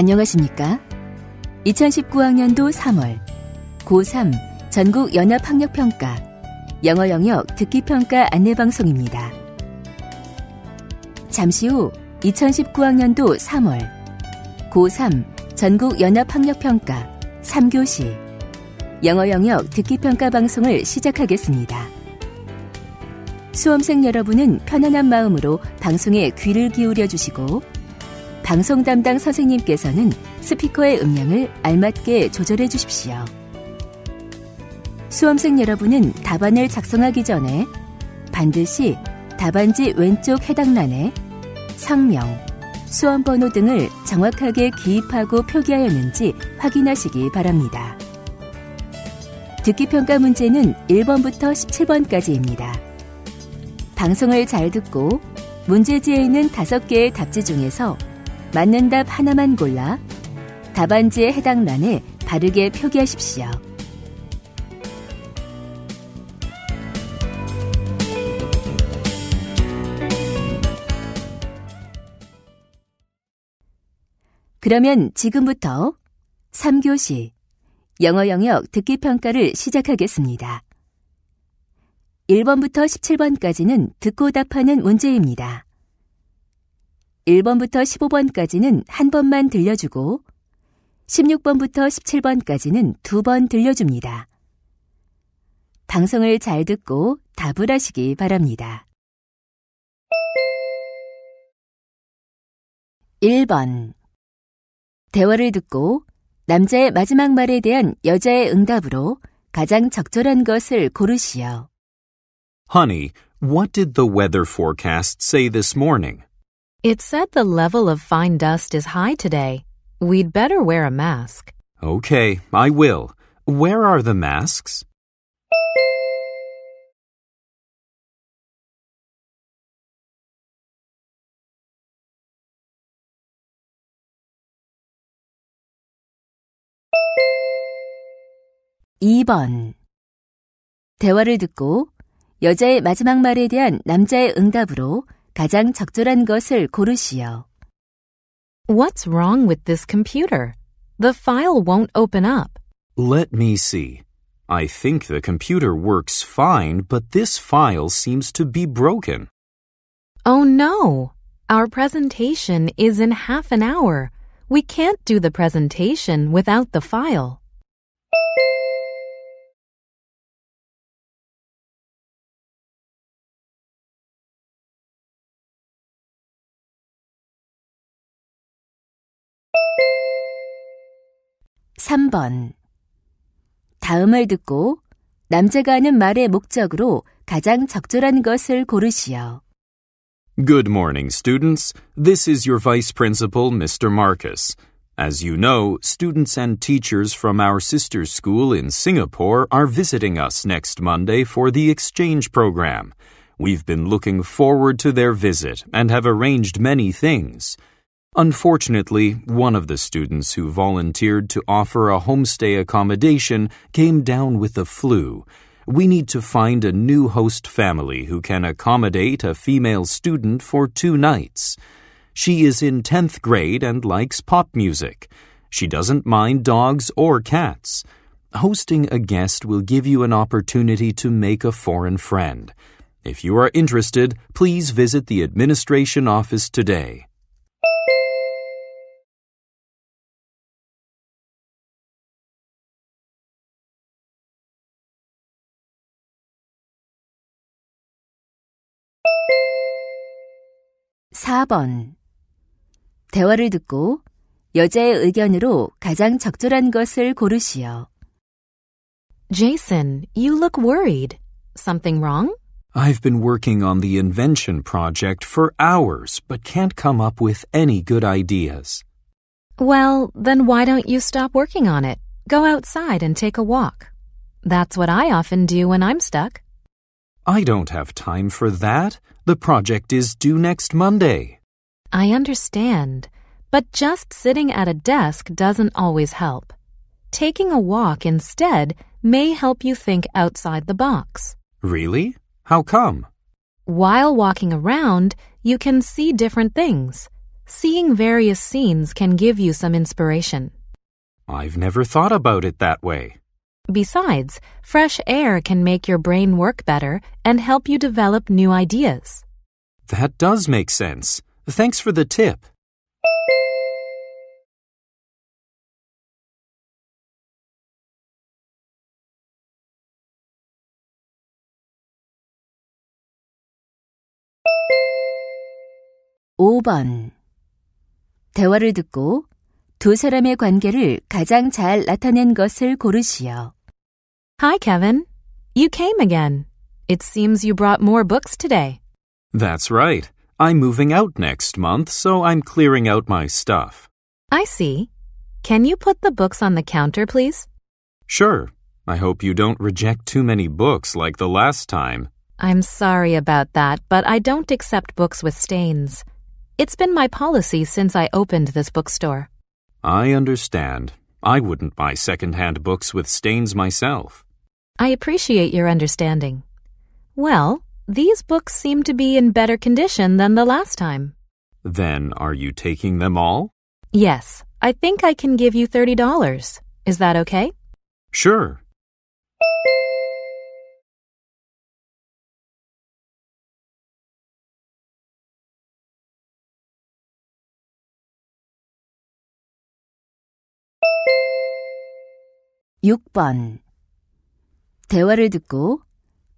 안녕하십니까? 2019학년도 3월 고3 전국 연합 학력 평가 영어 영역 듣기 평가 안내 방송입니다. 잠시 후 2019학년도 3월 고3 전국 연합 학력 평가 3교시 영어 영역 듣기 평가 방송을 시작하겠습니다. 수험생 여러분은 편안한 마음으로 방송에 귀를 기울여 주시고 방송 담당 선생님께서는 스피커의 음량을 알맞게 조절해 주십시오. 수험생 여러분은 답안을 작성하기 전에 반드시 답안지 왼쪽 해당란에 성명, 수험번호 등을 정확하게 기입하고 표기하였는지 확인하시기 바랍니다. 듣기평가 문제는 1번부터 17번까지입니다. 방송을 잘 듣고 문제지에 있는 5개의 답지 중에서 맞는 답 하나만 골라 답안지에 해당 란에 바르게 표기하십시오. 그러면 지금부터 3교시 영어 영역 듣기 평가를 시작하겠습니다. 1번부터 17번까지는 듣고 답하는 문제입니다. 1번부터 15번까지는 한 번만 들려주고 16번부터 17번까지는 두 번 들려줍니다. 방송을 잘 듣고 답을 하시기 바랍니다. 1번 대화를 듣고 남자의 마지막 말에 대한 여자의 응답으로 가장 적절한 것을 고르시오. Honey, what did the weather forecast say this morning? It said the level of fine dust is high today. We'd better wear a mask. Okay, I will. Where are the masks? 이 번 대화를 듣고 여자의 마지막 말에 대한 남자의 응답으로 가장 적절한 것을 고르시오. What's wrong with this computer? The file won't open up. Let me see. I think the computer works fine, but this file seems to be broken. Oh no! Our presentation is in half an hour. We can't do the presentation without the file. 3번 다음을 듣고 남자가 하는 말의 목적으로 가장 적절한 것을 고르시오. Good morning, students. This is your Vice Principal, Mr. Marcus. As you know, students and teachers from our sister school in Singapore are visiting us next Monday for the exchange program. We've been looking forward to their visit and have arranged many things. Unfortunately, one of the students who volunteered to offer a homestay accommodation came down with the flu. We need to find a new host family who can accommodate a female student for two nights. She is in 10th grade and likes pop music. She doesn't mind dogs or cats. Hosting a guest will give you an opportunity to make a foreign friend. If you are interested, please visit the administration office today. 4번 대화를 듣고 여자의 의견으로 가장 적절한 것을 고르시오. Jason, you look worried. Something wrong? I've been working on the invention project for hours, but can't come up with any good ideas. Well, then why don't you stop working on it? Go outside and take a walk. That's what I often do when I'm stuck. I don't have time for that. The project is due next Monday. I understand, but just sitting at a desk doesn't always help. Taking a walk instead may help you think outside the box. Really? How come? While walking around, you can see different things. Seeing various scenes can give you some inspiration. I've never thought about it that way. Besides, fresh air can make your brain work better and help you develop new ideas. That does make sense. Thanks for the tip. 오번 대화를 듣고 두 사람의 관계를 가장 잘 나타낸 것을 고르시오. Hi, Kevin. You came again. It seems you brought more books today. That's right. I'm moving out next month, so I'm clearing out my stuff. I see. Can you put the books on the counter, please? Sure. I hope you don't reject too many books like the last time. I'm sorry about that, but I don't accept books with stains. It's been my policy since I opened this bookstore. I understand. I wouldn't buy second-hand books with stains myself. I appreciate your understanding. Well, these books seem to be in better condition than the last time. Then are you taking them all? Yes, I think I can give you $30. Is that okay? Sure. 육 번 대화를 듣고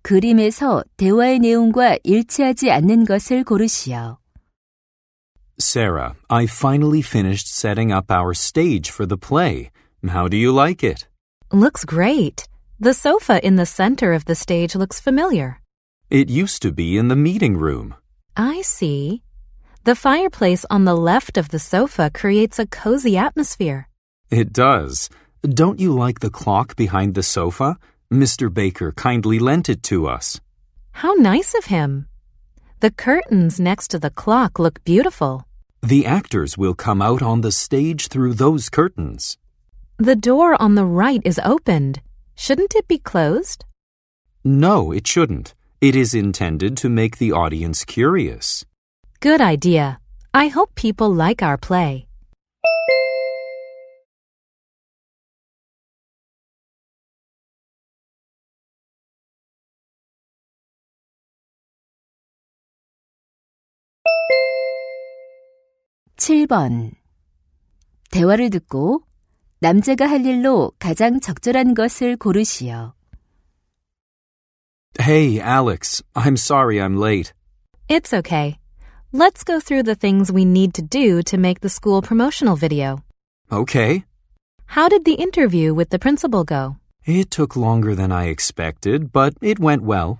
그림에서 대화의 내용과 일치하지 않는 것을 고르시오. Sarah, I finally finished setting up our stage for the play. How do you like it? Looks great. The sofa in the center of the stage looks familiar. It used to be in the meeting room. I see. The fireplace on the left of the sofa creates a cozy atmosphere. It does. Don't you like the clock behind the sofa? Mr. Baker kindly lent it to us. How nice of him. The curtains next to the clock look beautiful. The actors will come out on the stage through those curtains. The door on the right is opened. Shouldn't it be closed? No, it shouldn't. It is intended to make the audience curious. Good idea. I hope people like our play. 칠 번 대화를 듣고 남자가 할 일로 가장 적절한 것을 고르시오. Hey, Alex, I'm sorry I'm late. It's okay. Let's go through the things we need to do to make the school promotional video. Okay. How did the interview with the principal go? It took longer than I expected, but it went well.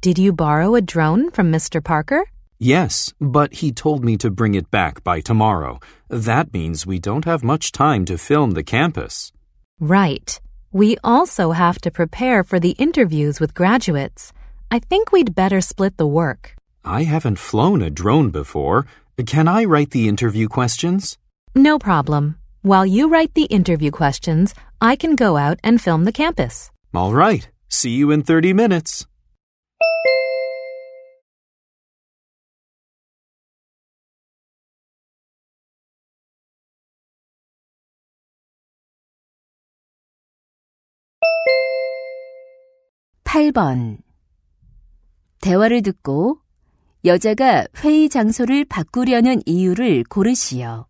Did you borrow a drone from Mr. Parker? Yes, but he told me to bring it back by tomorrow. That means we don't have much time to film the campus. Right. We also have to prepare for the interviews with graduates. I think we'd better split the work. I haven't flown a drone before. Can I write the interview questions? No problem. While you write the interview questions, I can go out and film the campus. All right. See you in 30 minutes. 팔 번 대화를 듣고 여자가 회의 장소를 바꾸려는 이유를 고르시오.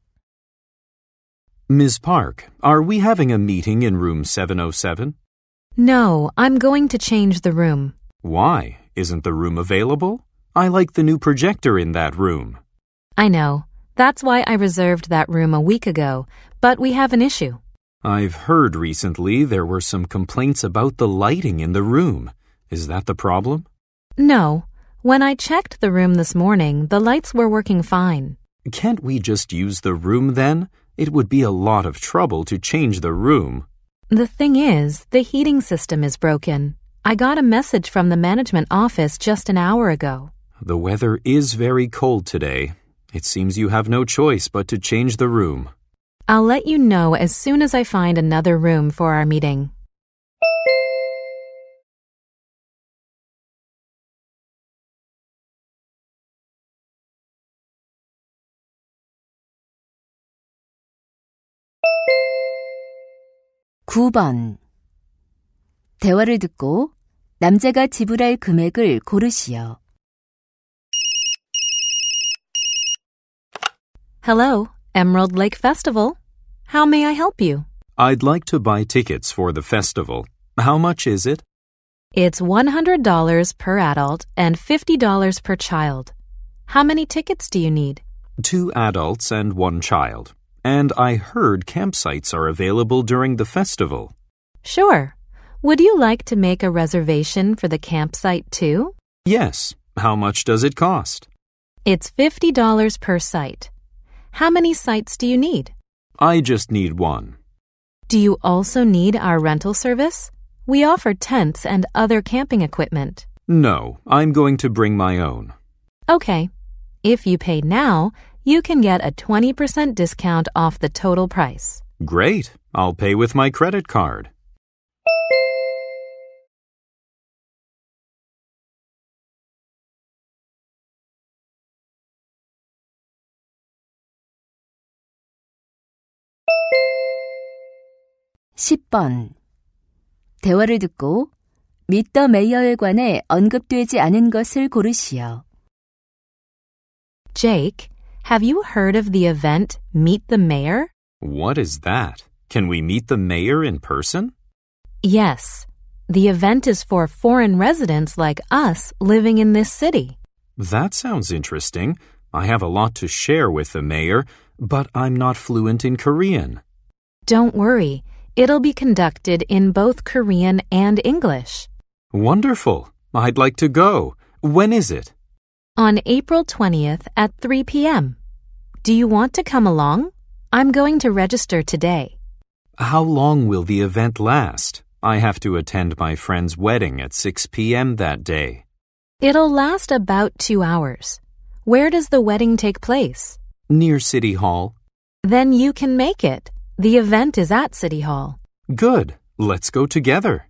Ms. Park, are we having a meeting in room 707? No, I'm going to change the room. Why? Isn't the room available? I like the new projector in that room. I know. That's why I reserved that room a week ago, but we have an issue. I've heard recently there were some complaints about the lighting in the room. Is that the problem? No. When I checked the room this morning, the lights were working fine. Can't we just use the room then? It would be a lot of trouble to change the room. The thing is, the heating system is broken. I got a message from the management office just an hour ago. The weather is very cold today. It seems you have no choice but to change the room. I'll let you know as soon as I find another room for our meeting. 9번. 대화를 듣고 남자가 지불할 금액을 고르시오. Hello, Emerald Lake Festival. How may I help you? I'd like to buy tickets for the festival. How much is it? It's $100 per adult and $50 per child. How many tickets do you need? Two adults and one child. And I heard campsites are available during the festival. Sure. Would you like to make a reservation for the campsite too? Yes. How much does it cost? It's $50 per site. How many sites do you need? I just need one. Do you also need our rental service? We offer tents and other camping equipment. No, I'm going to bring my own. Okay. If you pay now, you can get a 20% discount off the total price. Great. I'll pay with my credit card. 십 번 대화를 듣고 미더 메이어에 관해 언급되지 않은 것을 고르시오. Jake, have you heard of the event Meet the Mayor? What is that? Can we meet the mayor in person? Yes. The event is for foreign residents like us living in this city. That sounds interesting. I have a lot to share with the mayor, but I'm not fluent in Korean. Don't worry. It'll be conducted in both Korean and English. Wonderful. I'd like to go. When is it? On April 20th at 3 p.m. Do you want to come along? I'm going to register today. How long will the event last? I have to attend my friend's wedding at 6 p.m. that day. It'll last about two hours. Where does the wedding take place? Near City Hall. Then you can make it. The event is at City Hall. Good. Let's go together.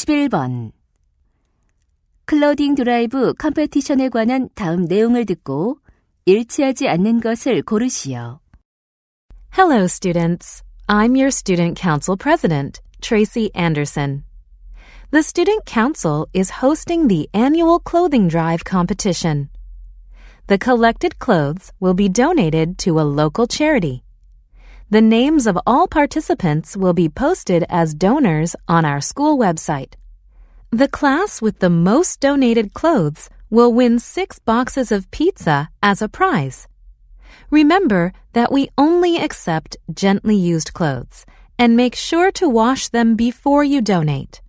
십일 번 클로딩 드라이브 컴페티션에 관한 다음 내용을 듣고 일치하지 않는 것을 고르시오. Hello, students. I'm your Student Council President, Tracy Anderson. The Student Council is hosting the annual clothing drive competition. The collected clothes will be donated to a local charity. The names of all participants will be posted as donors on our school website. The class with the most donated clothes will win six boxes of pizza as a prize. Remember that we only accept gently used clothes and make sure to wash them before you donate.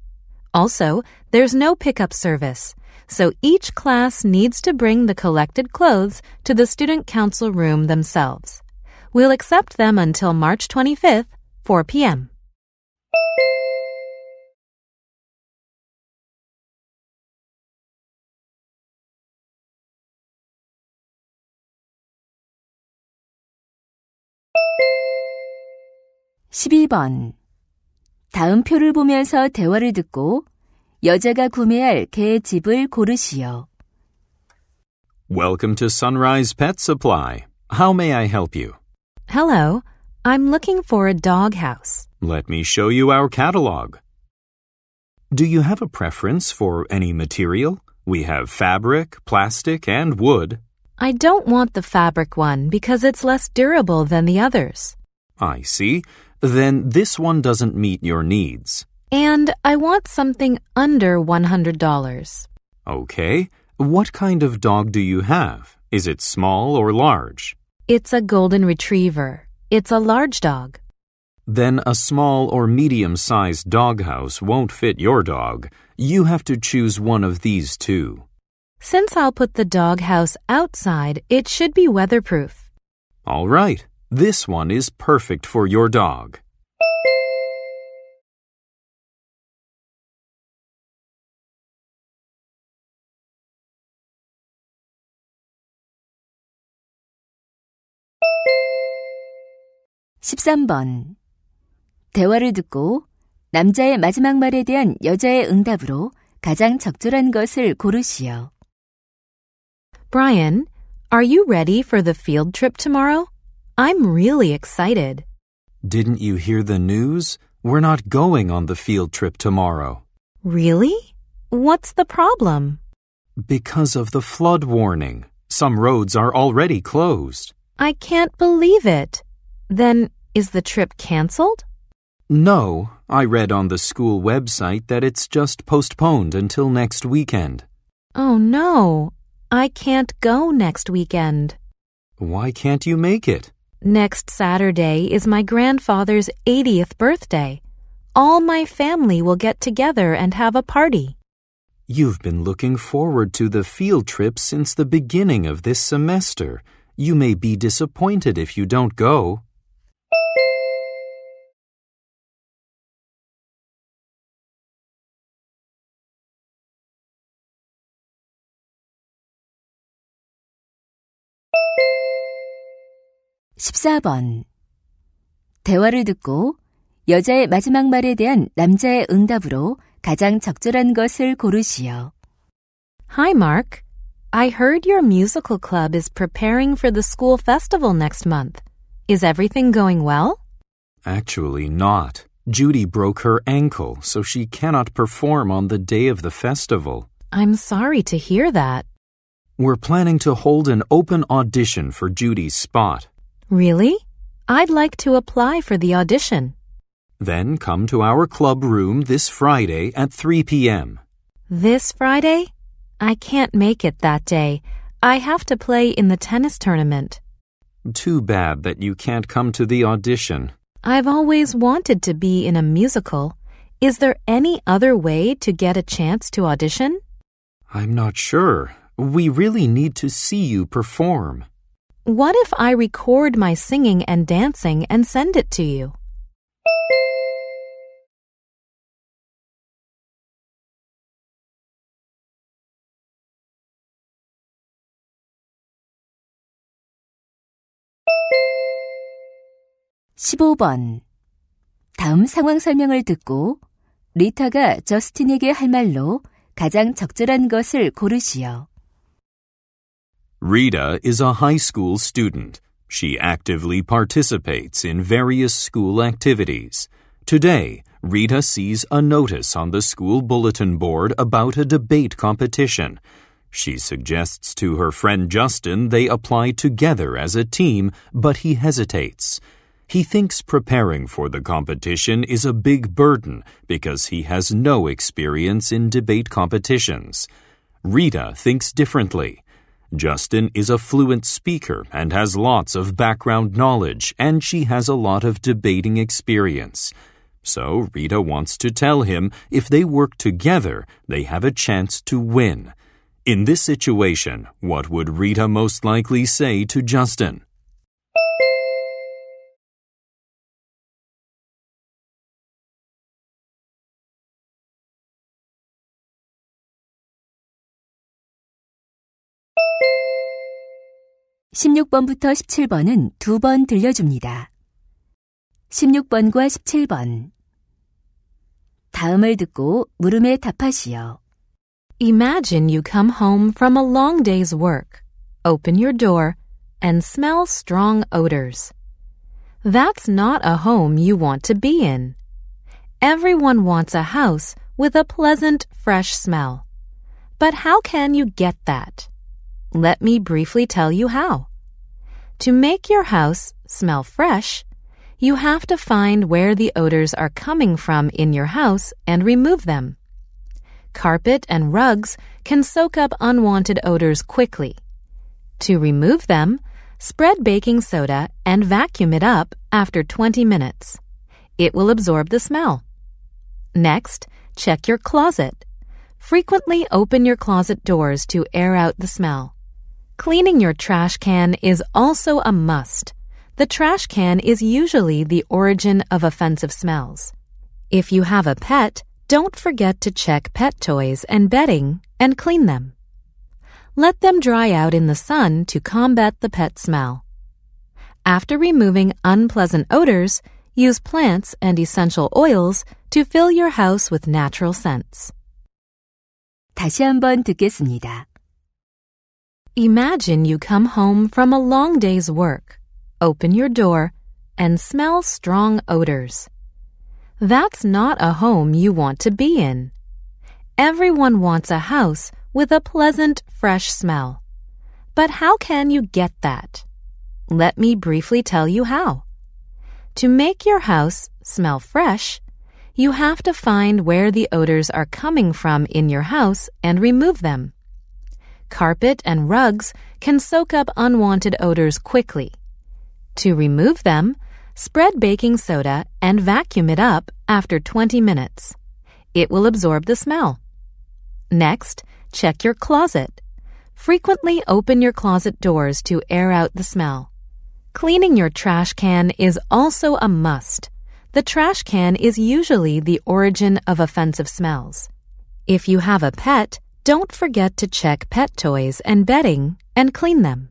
Also, there's no pickup service, so each class needs to bring the collected clothes to the student council room themselves. We'll accept them until March 25th, 4 p.m. 십이 번 다음 표를 보면서 대화를 듣고 여자가 구매할 개 집을 고르시오. Welcome to Sunrise Pet Supply. How may I help you? Hello, I'm looking for a dog house. Let me show you our catalog. Do you have a preference for any material? We have fabric, plastic, and wood. I don't want the fabric one because it's less durable than the others. I see. Then this one doesn't meet your needs. And I want something under $100. Okay. What kind of dog do you have? Is it small or large? It's a golden retriever. It's a large dog. Then a small or medium sized doghouse won't fit your dog. You have to choose one of these two. Since I'll put the doghouse outside, it should be weatherproof. All right. This one is perfect for your dog. 십삼 번 대화를 듣고 남자의 마지막 말에 대한 여자의 응답으로 가장 적절한 것을 고르시오. Brian, are you ready for the field trip tomorrow? I'm really excited. Didn't you hear the news? We're not going on the field trip tomorrow. Really? What's the problem? Because of the flood warning. Some roads are already closed. I can't believe it. Then, is the trip canceled? No, I read on the school website that it's just postponed until next weekend. Oh no, I can't go next weekend. Why can't you make it? Next Saturday is my grandfather's 80th birthday. All my family will get together and have a party. You've been looking forward to the field trip since the beginning of this semester. You may be disappointed if you don't go. 십사 번 대화를 듣고 여자의 마지막 말에 대한 남자의 응답으로 가장 적절한 것을 고르시오. Hi, Mark. I heard your musical club is preparing for the school festival next month. Is everything going well? Actually, not. Judy broke her ankle, so she cannot perform on the day of the festival. I'm sorry to hear that. We're planning to hold an open audition for Judy's spot. Really? I'd like to apply for the audition. Then come to our club room this Friday at 3 p.m. This Friday? I can't make it that day. I have to play in the tennis tournament. Too bad that you can't come to the audition. I've always wanted to be in a musical. Is there any other way to get a chance to audition? I'm not sure. We really need to see you perform. What if I record my singing and dancing and send it to you? 십오 번 다음 상황 설명을 듣고 리타가 저스틴에게 할 말로 가장 적절한 것을 고르시오. Rita is a high school student. She actively participates in various school activities. Today, Rita sees a notice on the school bulletin board about a debate competition. She suggests to her friend Justin they apply together as a team, but he hesitates. He thinks preparing for the competition is a big burden because he has no experience in debate competitions. Rita thinks differently. Justin is a fluent speaker and has lots of background knowledge, and she has a lot of debating experience. So Rita wants to tell him if they work together, they have a chance to win. In this situation, what would Rita most likely say to Justin? 십육 번부터 십칠 번은 두 번 들려줍니다. 십육 번과 십칠 번 다음을 듣고 물음에 답하시오. Imagine you come home from a long day's work, open your door, and smell strong odors. That's not a home you want to be in. Everyone wants a house with a pleasant, fresh smell. But how can you get that? Let me briefly tell you how. To make your house smell fresh, you have to find where the odors are coming from in your house and remove them. Carpet and rugs can soak up unwanted odors quickly. To remove them, spread baking soda and vacuum it up after 20 minutes. It will absorb the smell. Next, check your closet. Frequently open your closet doors to air out the smell. Cleaning your trash can is also a must. The trash can is usually the origin of offensive smells. If you have a pet, don't forget to check pet toys and bedding and clean them. Let them dry out in the sun to combat the pet smell. After removing unpleasant odors, Use plants and essential oils to fill your house with natural scents. 다시 한번 듣겠습니다. Imagine you come home from a long day's work, open your door, and smell strong odors. That's not a home you want to be in. Everyone wants a house with a pleasant, fresh smell. But how can you get that? Let me briefly tell you how. To make your house smell fresh, you have to find where the odors are coming from in your house and remove them. Carpet and rugs can soak up unwanted odors quickly. To remove them, spread baking soda and vacuum it up after 20 minutes. It will absorb the smell. Next, check your closet. Frequently open your closet doors to air out the smell. Cleaning your trash can is also a must. The trash can is usually the origin of offensive smells. If you have a pet, don't forget to check pet toys and bedding and clean them.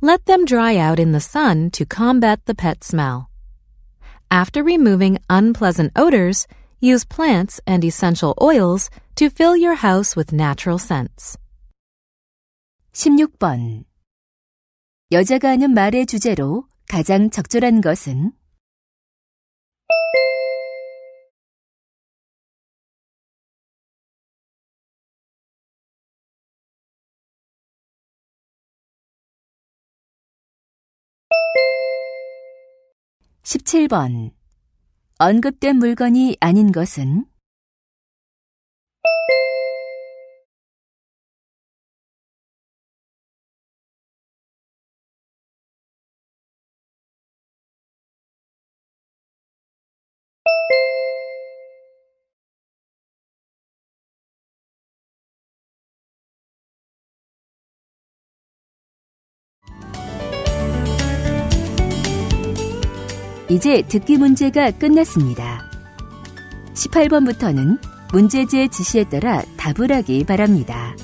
Let them dry out in the sun to combat the pet smell. After removing unpleasant odors, use plants and essential oils to fill your house with natural scents. 16번. 여자가 하는 말의 주제로 가장 적절한 것은 17번. 언급된 물건이 아닌 것은 ' 이제 듣기 문제가 끝났습니다. 18번부터는 문제지의 지시에 따라 답을 하기 바랍니다.